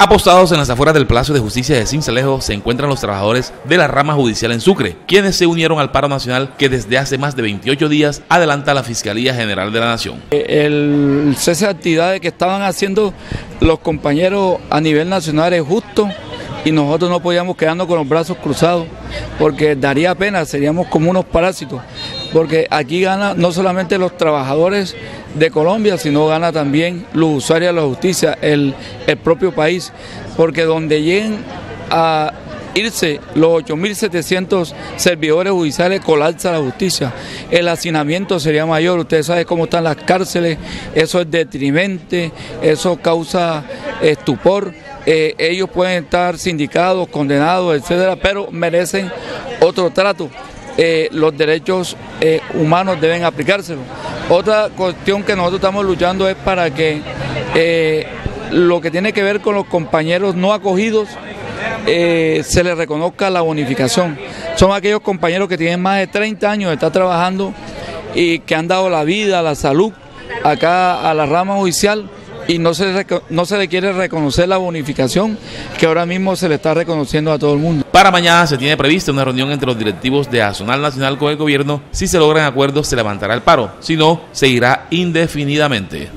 Apostados en las afueras del Palacio de Justicia de Cincelejo se encuentran los trabajadores de la rama judicial en Sucre, quienes se unieron al paro nacional que desde hace más de 28 días adelanta la Fiscalía General de la Nación. El cese de actividades que estaban haciendo los compañeros a nivel nacional es justo y nosotros no podíamos quedarnos con los brazos cruzados porque daría pena, seríamos como unos parásitos, porque aquí gana no solamente los trabajadores de Colombia, sino gana también los usuarios de la justicia, el, el propio país, porque donde lleguen a irse los 8.700 servidores judiciales colapsa la justicia. El hacinamiento sería mayor, ustedes saben cómo están las cárceles, eso es detrimente, eso causa estupor. Eh, ellos pueden estar sindicados, condenados, etcétera, pero merecen otro trato. Eh, los derechos eh, humanos deben aplicárselo. Otra cuestión que nosotros estamos luchando es para que eh, lo que tiene que ver con los compañeros no acogidos se les reconozca la bonificación. Son aquellos compañeros que tienen más de 30 años de estar trabajando y que han dado la vida, la salud acá a la rama judicial y no se, no se le quiere reconocer la bonificación que ahora mismo se le está reconociendo a todo el mundo. Para mañana se tiene prevista una reunión entre los directivos de Azonal Nacional con el gobierno. Si se logran acuerdos se levantará el paro, si no, se irá indefinidamente.